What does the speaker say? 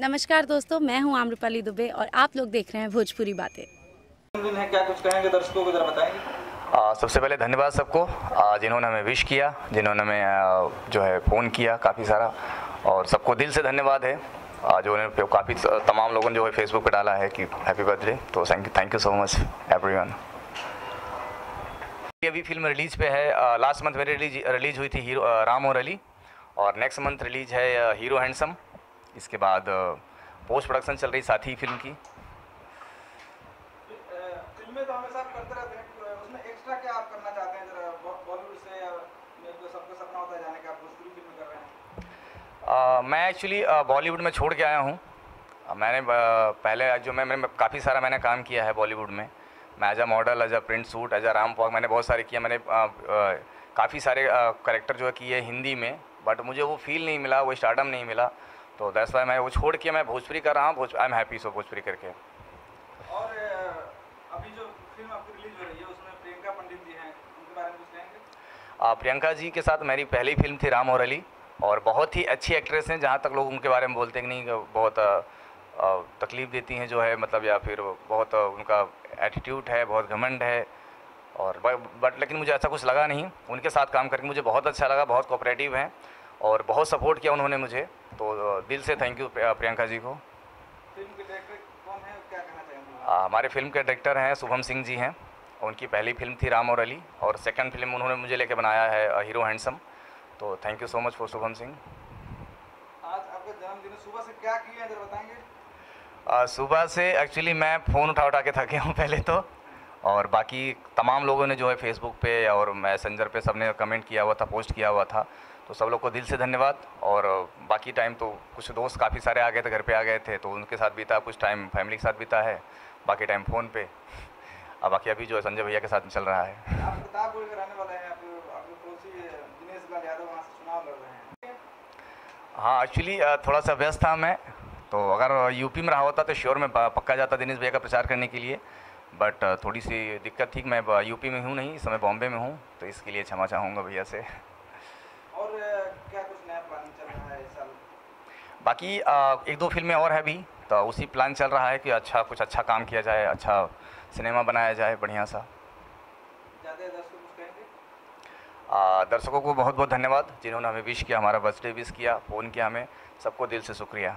नमस्कार दोस्तों मैं हूँ आम्रपाली दुबे और आप लोग देख रहे हैं भोजपुरी बातें। दिन है क्या कुछ कहेंगे दर्शकों को जरा बताएँगे? आ, सबसे पहले धन्यवाद सबको जिन्होंने हमें विश किया जिन्होंने हमें जो है फ़ोन किया काफ़ी सारा और सबको दिल से धन्यवाद है। जो उन्होंने काफ़ी तमाम लोगों ने जो है फेसबुक पर डाला है कि हैप्पी बर्थडे तो thank you thank you so much everyone अभी फ़िल्म रिलीज़ पे है लास्ट मंथ मेरी रिलीज़ रिलीज़ हुई थी हीरो राम और अली और नेक्स्ट मंथ रिलीज़ है हीरो हैंडसम इसके बाद पोस्ट प्रोडक्शन चल रही साथी की। फ़िल्में तो रहते हैं को का फ़िल्में आ, मैं एक्चुअली बॉलीवुड में छोड़ के आया हूँ। मैंने पहले जो मैं मैंने काफ़ी सारा मैंने काम किया है बॉलीवुड में। मैं as a model as a print shoot as a ramp walk मैंने बहुत सारे किया मैंने काफ़ी सारे करेक्टर जो है किए हिंदी में बट मुझे वो फील नहीं मिला वो स्टार्टअप नहीं मिला। तो दैट्स वाई मैं वो छोड़ के मैं भोजपुरी कर रहा हूँ भोज I am happy so Bhojpuri करके। और अभी जो फ़िल्म आपकी रिलीज़ हो रही है उसमें प्रियंका पंडित जी हैं उनके बारे में कुछ कहेंगे? प्रियंका जी के साथ मेरी पहली फ़िल्म थी राम और अली और बहुत ही अच्छी एक्ट्रेस हैं जहाँ तक लोग उनके बारे में बोलते हैं कि नहीं बहुत तकलीफ़ देती हैं जो है मतलब या फिर बहुत उनका एटीट्यूड है बहुत घमंड है और बट लेकिन मुझे ऐसा कुछ लगा नहीं। उनके साथ काम करके मुझे बहुत अच्छा लगा बहुत कोऑपरेटिव हैं और बहुत सपोर्ट किया उन्होंने मुझे। तो दिल से थैंक यू प्रियंका जी को। है क्या आ, हमारे फ़िल्म के डायरेक्टर हैं शुभम सिंह जी हैं। उनकी पहली फ़िल्म थी राम और अली और सेकंड फ़िल्म उन्होंने मुझे लेके बनाया है हीरो हैंडसम तो thank you so much for Shubham Singh. आज आपका जन्मदिन सुबह से क्या हैं? जरा बताएँगे। सुबह से एक्चुअली मैं फ़ोन उठा उठा के थके हूँ पहले तो। और बाकी तमाम लोगों ने जो है फेसबुक पे और मैसेंजर पे सबने कमेंट किया हुआ था पोस्ट किया हुआ था। तो सब लोग को दिल से धन्यवाद और बाकी टाइम तो कुछ दोस्त काफ़ी सारे आ गए थे घर पे आ गए थे तो उनके साथ बीता कुछ टाइम फैमिली के साथ बीता है बाकी टाइम फ़ोन पे। अब बाकी अभी जो है संजय भैया के साथ चल है। आप रहे हैं। हाँ एक्चुअली थोड़ा सा व्यस्त था मैं तो अगर यूपी में रहा होता तो श्योर में पक्का जाता दिनेश भैया का प्रचार करने के लिए। बट थोड़ी सी दिक्कत थी मैं यूपी में हूँ नहीं इस समय बॉम्बे में हूँ तो इसके लिए क्षमा चाहूँगा भैया से। और क्या कुछ नया प्लानिंग चल रहा है साल? बाकी एक दो फ़िल्में और है भी तो उसी प्लान चल रहा है कि अच्छा कुछ अच्छा काम किया जाए अच्छा सिनेमा बनाया जाए बढ़िया सा। दर्शक को बहुत बहुत धन्यवाद जिन्होंने हमें विश किया हमारा बर्थडे विश किया फ़ोन किया हमें सबको दिल से शुक्रिया।